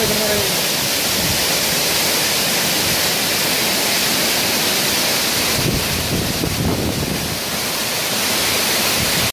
നിൽക്കുന്നത്